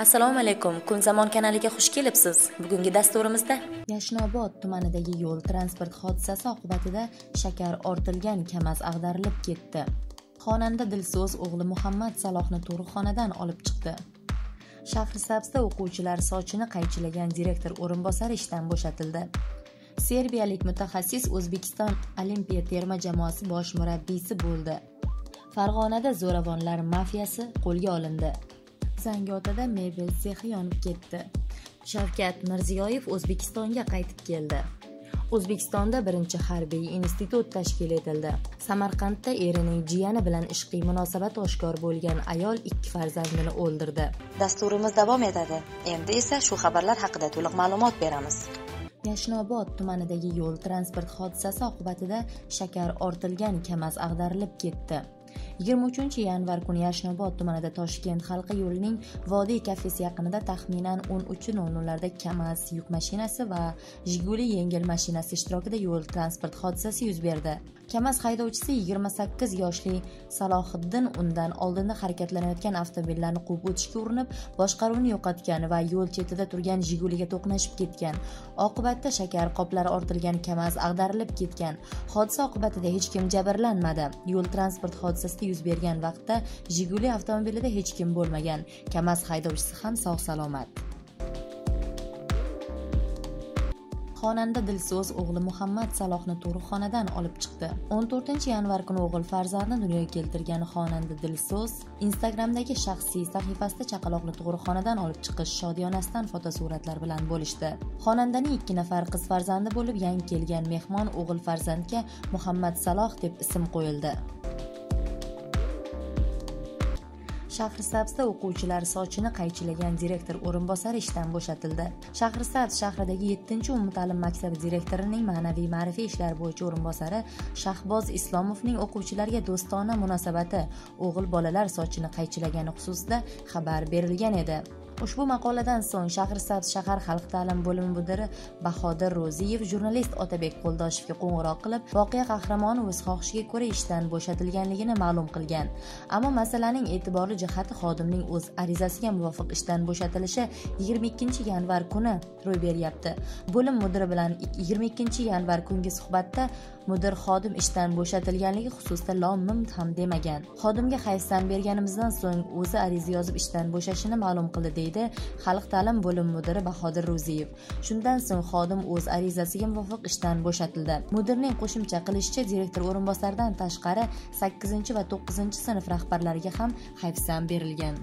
assalomu alaykum. Kun zamon kanaliga xush kelibsiz. Bugungi dasturimizda yashnobod tumanidagi yo'l transport hodisasi oqibatida shakar ortilgan kamaz ag'darilib ketdi. Xonanda dilso'z o'g'li muhammad salohni tug'ruqxonadan olib chiqdi. Shahrisabzda o'quvchilar sochini qaychilagan direktor o'rinbosari ishdan bo'shatildi. Serbiyalik mutaxassis o'zbekiston olimpiya terma jamoasi bosh murabbiysi bo'ldi. Farg'onada zo'ravonlar mafiyasi qo'lga olindi. Zangiotada mebel sexi yonib ketdi. Shavkat mirziyoyev o'zbekistonga qaytib keldi. O'zbekistonda birinchi harbiy institut tashkil etildi. Samarqandda erining jiyani bilan ishqiy munosabat oshkor bo'lgan ayol ikki farzandini o'ldirdi. Dasturimiz davom etadi. Endi esa shu xabarlar haqida to'liq ma'lumot beramiz. Yashnobod tumanidagi yo'l transport hodisasi oqibatida shakar ortilgan kamaz ag'darilib ketdi yigirma uchinchi yanvar kuni yashnobod tumanida toshkent halqa yo'lining vodiy kafesi yaqinida taxminan o'n uch nol nollarda kamaz yuk mashinasi va jiguli yengil mashinasi ishtirokida yo'l transport hodisasi yuz berdi. Kamaz haydovchisi yigirma sakkiz yoshli salohiddin undan oldinda harakatlanayotgan avtomobillarni quvib o'tishga urinib boshqaruvni yo'qotgan va yo'l chetida turgan jiguliga to'qnashib ketgan. Oqibatda shakar qoplari ortilgan kamaz ag'darilib ketgan. Hodisa oqibatida hech kim jabrlanmadi. Yo'l transport hodisasida yuz bergan vaqtda jiguli avtomobilida hech kim bo'lmagan. Kamaz haydovchisi ham sog' salomat xonanda dilso'z o'g'li muhammad salohni tug'ruqxonadan olib chiqdi. 14 yanvar kuni o'g'il farzandni dunyoga keltirgan xonanda dilso'z instagramdagi shaxsiy sahifasida chaqaloqni tug'ruqxonadan olib chiqish shodiyonasidan fotosuratlar bilan bo'lishdi. Xonandaning ikki nafar qiz farzandi bo'lib yangi kelgan mehmon o'g'il farzandga muhammad saloh deb ism qo'yildi. Shahrisabzda o'quvchilar sochini qaychilagan direktor o'rinbosari ishdan bo'shatildi. Shahrisabz shahridagi yettinchi umumta'lim maktabi direktorining ma'naviy ma'rifiy ishlar bo'yicha o'rinbosari shahboz islomovning o'quvchilarga do'stona munosabati o'g'il bolalar sochini qaychilagani xususida xabar berilgan edi. Ushbu maqoladan so'ng shahrisabz shahar xalq ta'lim bo'limi mudiri bahodir ro'ziyev jurnalist otabek qo'ldoshevga qo'ng'iroq qilib voqea qahramoni o'z xohishiga ko'ra ishdan bo'shatilganligini ma'lum qilgan. Ammo masalaning e'tiborli jihati xodimning o'z arizasiga muvofiq ishdan bo'shatilishi yigirma ikkinchi yanvar kuni ro'y beryapti. Bo'lim mudiri bilan yigirma ikkinchi yanvar kungi suhbatda mudir xodim ishdan bo'shatilganligi xususida lom mim ham demagan. Xodimga hayfsan berganimizdan so'ng o'zi ariza yozib ishdan bo'shashini ma'lum qildi deydi xalq ta'lim bo'lim mudiri bahodir ro'ziyev. Shundan so'ng xodim o'z arizasiga muvofiq ishdan bo'shatildi. Mudirning qo'shimcha qilishicha direktor o'rinbosaridan tashqari sakkizinchi va to'qqizinchi sinf rahbarlariga ham hayfsan berilgan.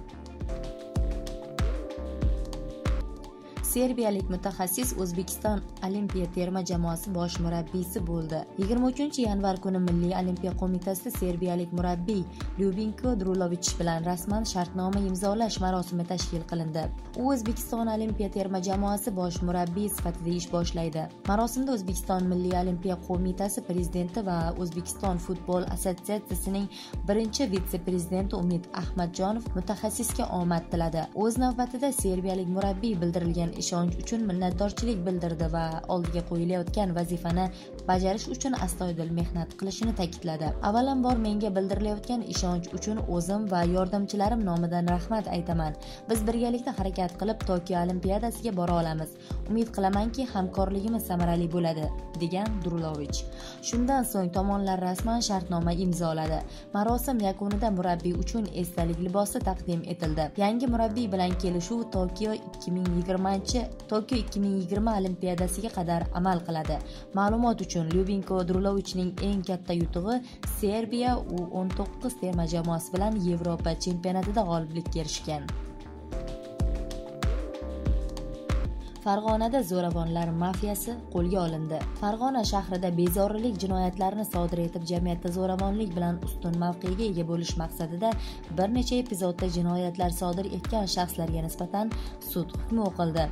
Serbiyalik mutaxassis o'zbekiston olimpiya terma jamoasi bosh murabbiysi bo'ldi. Yigirma uchinchi yanvar kuni milliy olimpiya qo'mitasida serbiyalik murabbiy lyubinko drulovich bilan rasman shartnoma imzolash marosimi tashkil qilindi. U o'zbekiston olimpiya terma jamoasi bosh murabbiyi sifatida ish boshlaydi. Marosimda o'zbekiston milliy olimpiya qo'mitasi prezidenti va o'zbekiston futbol assotsiatsiyasining birinchi vitse prezidenti umid ahmadjonov mutaxassisga omad tiladi. O'z navbatida serbiyalik murabbiy bildirilgan ishonch uchun minnatdorchilik bildirdi va oldiga qo'yilayotgan vazifani bajarish uchun astoydil mehnat qilishini ta'kidladi. Avvalambor menga bildirilayotgan ishonch uchun o'zim va yordamchilarim nomidan rahmat aytaman. Biz birgalikda harakat qilib tokio olimpiadasiga bora olamiz. Umid qilamanki hamkorligimiz samarali bo'ladi degan drulovich shundan so'ng tomonlar rasman shartnoma imzoladi. Marosim yakunida murabbiy uchun esdalik libosi taqdim etildi. Yangi murabbiy bilan kelishuv tokio 2020 sportchi tokio 2020 olimpiadasiga qadar amal qiladi. Ma'lumot uchun lyubinko drulovichning eng katta yutug'i serbiya u 19 terma jamoasi bilan yevropa chempionatida g'oliblikka erishgan. Farg'onada zo'ravonlar mafiyasi qo'lga olindi. Farg'ona shahrida bezorilik jinoyatlarini sodir etib jamiyatda zo'ravonlik bilan ustun mavqega ega bo'lish maqsadida bir necha epizodda jinoyatlar sodir etgan shaxslarga nisbatan sud hukmi o'qildi.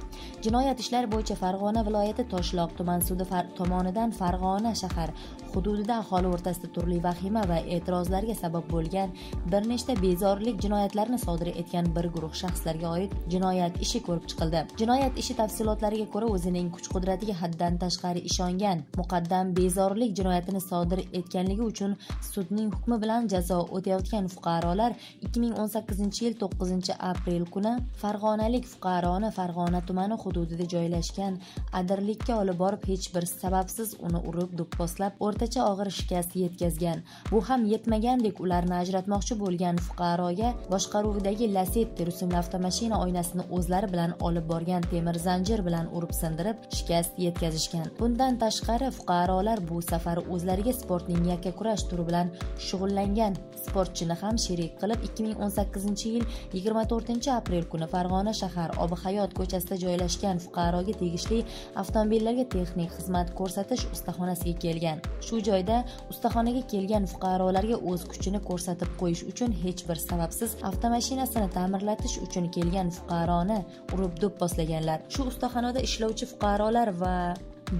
Jinoyat ishlari bo'yicha farg'ona viloyati toshloq tuman sudi far tomonidan farg'ona shahar hududida aholi o'rtasida turli vahima va e'tirozlarga sabab bo'lgan bir nechta bezorilik jinoyatlarini sodir etgan bir guruh shaxslarga oid jinoyat ishi ko'rib chiqildi. Jinoyat ishi tafsil tafsilotlariga ko'ra o'zining kuch qudratiga haddan tashqari ishongan muqaddam bezorilik jinoyatini sodir etganligi uchun sudning hukmi bilan jazo o'tayotgan fuqarolar 2018 yil 9 aprel kuni farg'onalik fuqaroni farg'ona tumani hududida joylashgan adirlikka olib borib hech bir sababsiz uni urib do'pposlab o'rtacha og'ir shikast yetkazgan. Bu ham yetmagandek ularni ajratmoqchi bo'lgan fuqaroga boshqaruvidagi lasetti rusumli avtomashina oynasini o'zlari bilan olib borgan temir zanjir bilan urib sindirib shikast yetkazishgan. Bundan tashqari fuqarolar bu safar o'zlariga sportning yakkakurash turi bilan shug'ullangan. Sportchini ham sherik qilib 2018 yil 24 aprel kuni farg'ona shahar obihayot ko'chasida joylashgan fuqaroga tegishli avtomobillarga texnik xizmat ko'rsatish ustaxonasiga kelgan. Shu joyda ustaxonaga kelgan fuqarolarga o'z kuchini ko'rsatib qo'yish uchun hech bir sababsiz avtomashinasini ta'mirlatish uchun kelgan fuqaroni urib do'pposlaganlar. Shu yotoqxonada ishlovchi fuqarolar va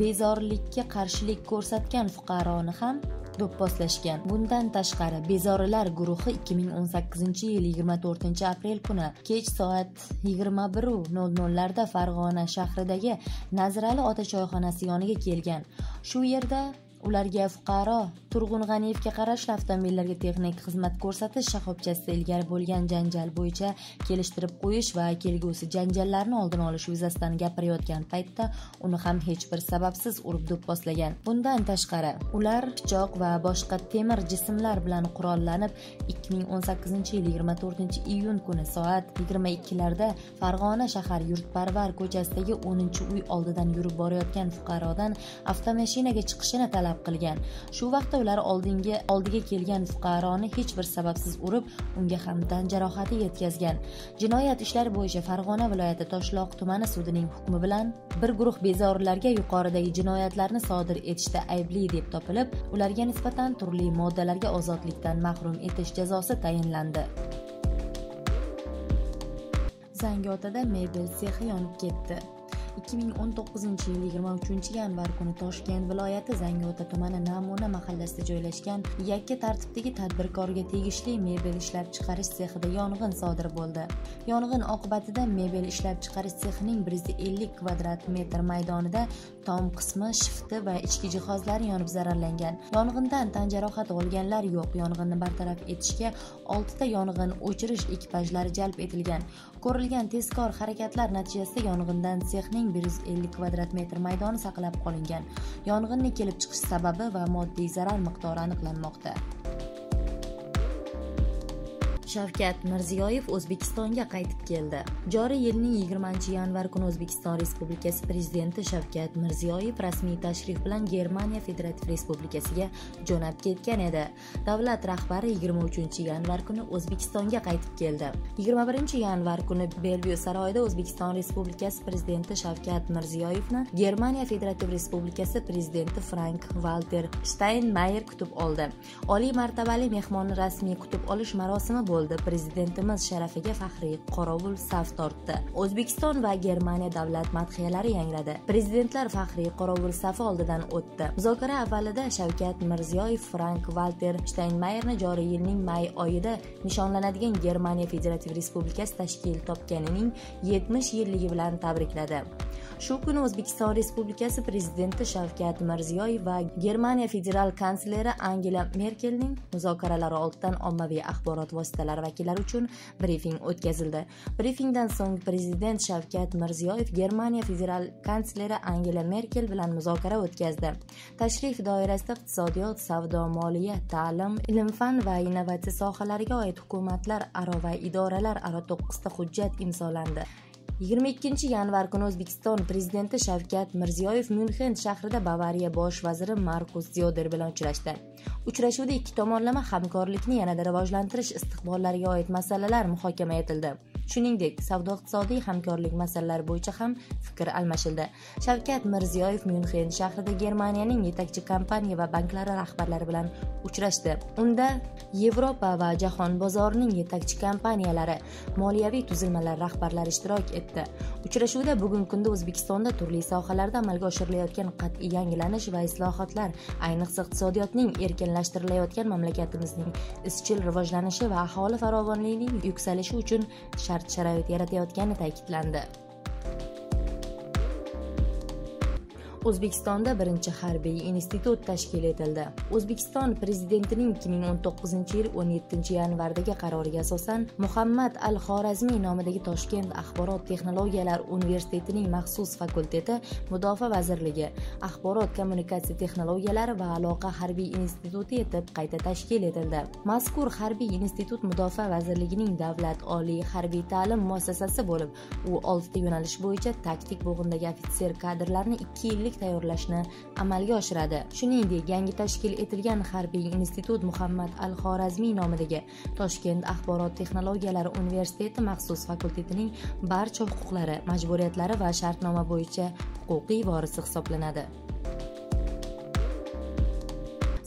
bezorilikka qarshilik ko'rsatgan fuqaroni ham do'pposlashgan bundan tashqari bezorilar guruhi 2018 yil 24 aprel kuni kech soat 21:00 larda farg'ona shahridagi nazrali ota choyxonasi yoniga kelgan. Shu yerda ularga fuqaro turg'un g'aniyevga qarashli avtomobillarga texnik xizmat ko'rsatish shoxobchasida ilgari bo'lgan janjal bo'yicha kelishtirib qo'yish va kelgusi janjallarni oldini olish yuzasidan gapirayotgan paytda uni ham hech bir sababsiz urib do'pposlagan bundan tashqari ular pichoq va boshqa temir jismlar bilan qurollanib 2018 yil 24 iyun kuni soat 22 larda farg'ona shahar yurtparvar ko'chasidagi 10 uy oldidan yurib borayotgan fuqarodan avtomashinaga chiqishini talab talab qilgan. Shu vaqtda ular oldingi oldiga kelgan fuqaroni hech bir sababsiz urib unga ham tan jarohati yetkazgan. Jinoyat ishlari bo'yicha farg'ona viloyati toshloq tumani sudining hukmi bilan bir guruh bezorilarga yuqoridagi jinoyatlarni sodir etishda aybli deb topilib ularga nisbatan turli moddalarga ozodlikdan mahrum etish jazosi tayinlandi. Zangiotada mebel sexi yonib ketdi. 2019 yil 23 yanvar kuni toshkent viloyati zangiota tumani namuna mahallasida joylashgan yakka tartibdagi tadbirkorga tegishli mebel ishlab chiqarish sexida yong'in sodir bo'ldi. Yong'in oqibatida mebel ishlab chiqarish sexining 150 kvadrat metr maydonida tom qismi shifti va ichki jihozlari yonib zararlangan. Yong'indan tan jarohati olganlar yo'q. Yong'inni bartaraf etishga oltita yong'in o'chirish ekipajlari jalb etilgan. Ko'rilgan tezkor harakatlar natijasida yong'indan sexning bir yuz ellik kvadrat metr maydoni saqlab qolingan. Yong'inni kelib chiqish sababi va moddiy zarar miqdori aniqlanmoqda. Shavkat mirziyoyev o'zbekistonga qaytib keldi. Joriy yilning yigirmanchi yanvar kuni o'zbekiston respublikasi prezidenti shavkat mirziyoyev rasmiy tashrif bilan germaniya federativ respublikasiga jo'nab ketgan edi. Davlat rahbari yigirma uchinchi yanvar kuni o'zbekistonga qaytib keldi. Yigirma birinchi yanvar kuni belvyu saroyida o'zbekiston respublikasi prezidenti shavkat mirziyoyevni germaniya federativ respublikasi prezidenti frank valter shtaynmayer kutib oldi. Oliy martabali mehmonni rasmiy kutib olish marosimi bo'ldi. Bo'ldi prezidentimiz sharafiga faxriy qorovul saf tortdi. O'zbekiston va germaniya davlat madhiyalari yangradi. Prezidentlar faxriy qorovul safi oldidan o'tdi. Muzokara avvalida shavkat mirziyoyev frank valter shtaynmayerni joriy yilning may oyida nishonlanadigan germaniya federativ respublikasi tashkil topganining yetmish yilligi bilan tabrikladi. Shu kuni o'zbekiston respublikasi prezidenti shavkat mirziyoyev va germaniya federal kansleri angela merkelning muzokaralari oldidan ommaviy axborot vositalari idoralari vakillari uchun brifing o'tkazildi. Brifingdan so'ng prezident shavkat mirziyoyev germaniya federal kansleri angela merkel bilan muzokara o'tkazdi. Tashrif doirasida iqtisodiyot savdo moliya ta'lim ilm fan va innovatsiya sohalariga oid hukumatlar aro va idoralar aro to'qqizta hujjat imzolandi. Yigirma ikkinchi yanvar kuni o'zbekiston prezidenti shavkat mirziyoyev myunxen shahrida bavariya bosh vaziri markus zioder bilan uchrashdi. Uchrashuvda ikki tomonlama hamkorlikni yanada rivojlantirish istiqbollariga oid masalalar muhokama etildi. Shuningdek savdo iqtisodiy hamkorlik masalalari bo'yicha ham fikr almashildi. Shavkat mirziyoyev myunxen shahrida germaniyaning yetakchi kompaniya va banklari rahbarlari bilan uchrashdi. Unda yevropa va jahon bozorining yetakchi kompaniyalari moliyaviy tuzilmalar rahbarlari ishtirok etdi. Uchrashuvda bugungi kunda o'zbekistonda turli sohalarda amalga oshirilayotgan qat'iy yangilanish va islohotlar ayniqsa iqtisodiyotning erkinlashtirilayotgan mamlakatimizning izchil rivojlanishi va aholi farovonligining yuksalishi uchun shart sharoit yaratayotgani ta'kidlandi. O'zbekistonda birinchi harbiy institut tashkil etildi. O'zbekiston prezidentining 2019 yil 17 yanvardagi qaroriga asosan muhammad al xorazmiy nomidagi toshkent axborot texnologiyalar universitetining maxsus fakulteti mudofaa vazirligi axborot kommunikatsiya texnologiyalari va aloqa harbiy instituti etib qayta tashkil etildi. Mazkur harbiy institut mudofaa vazirligining davlat oliy harbiy ta'lim muassasasi bo'lib u oltita yo'nalish bo'yicha taktik bo'g'indagi ofitser kadrlarni ikki yillik yetakchilik tayyorlashni amalga oshiradi. Shuningdek yangi tashkil etilgan harbiy institut muhammad al xorazmiy nomidagi toshkent axborot texnologiyalari universiteti maxsus fakultetining barcha huquqlari majburiyatlari va shartnoma bo'yicha huquqiy vorisi hisoblanadi.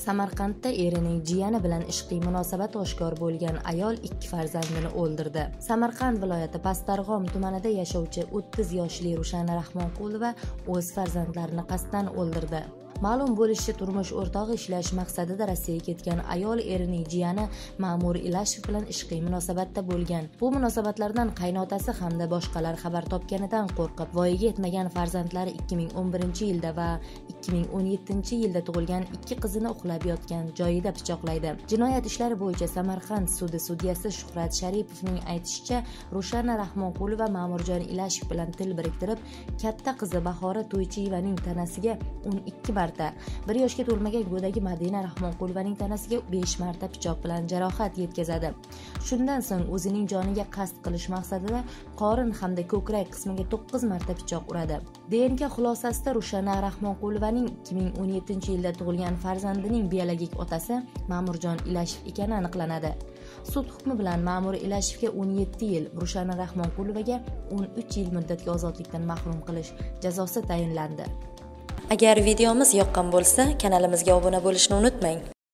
Samarqandda erining jiyani bilan ishqiy munosabat oshkor bo'lgan ayol ikki farzandini o'ldirdi. Samarqand viloyati pastdarg'om tumanida yashovchi o'ttiz yoshli rushana rahmonqulova o'z farzandlarini qasddan o'ldirdi. Ma'lum bo'lishicha turmush o'rtog'i ishlash maqsadida rossiyaga ketgan ayol erining jiyani ma'mur ilashev bilan ishqiy munosabatda bo'lgan. Bu munosabatlardan qaynotasi hamda boshqalar xabar topganidan qo'rqib voyaga yetmagan farzandlari 2011 yilda va 2017 yilda tug'ilgan ikki qizini uxlab yotgan joyida pichoqlaydi. Jinoyat ishlari bo'yicha samarqand sudi sudyasi shuhrat sharipovning aytishicha rushana rahmonqulova ma'murjon ilashev bilan til biriktirib katta qizi bahora to'ychiyevaning tanasiga o'n ikki marta. Bir yoshga to'lmagan go'dagi madina rahmonqulovaning tanasiga besh marta pichoq bilan jarohat yetkazadi. Shundan so'ng o'zining joniga qasd qilish maqsadida qorin hamda ko'krak qismiga to'qqiz marta pichoq uradi. Dnk xulosasida rushana rahmonqulovaning ikki ming o'n yettinchi yilda tug'ilgan farzandining biologik otasi ma'murjon ilashev ekani aniqlanadi. Sud hukmi bilan ma'mur ilashevga o'n yetti yil rushana rahmonqulovaga o'n uch yil muddatga ozodlikdan mahrum qilish jazosi tayinlandi. Agar videomiz yoqqan bo'lsa kanalimizga obuna bo'lishni unutmang.